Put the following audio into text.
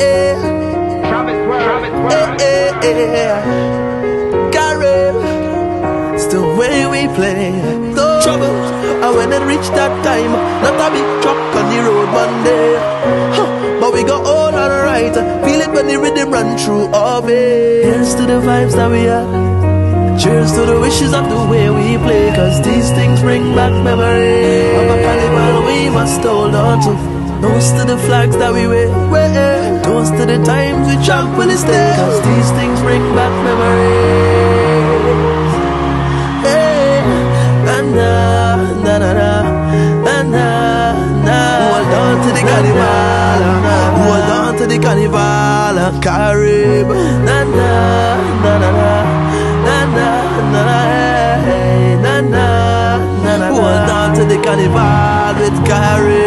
eh. Eh, eh, eh. Carib, it's the way we play. No trouble, and when it reach that time, not a big truck on the road one. But we go all alright, feel it when the rhythm run through our veins. To the vibes that we have. Cheers to the wishes of the way we play Cause these things bring back memories Of a carnival we must hold on to Toast to the flags that we to the times we jump when it's there Cause these things bring back memories Hey, na na, na na na, na na na Hold on to the carnival Hold on to the carnival Carib, na na, na na na na na na hey, na na na na Hold on to the carnival with Carib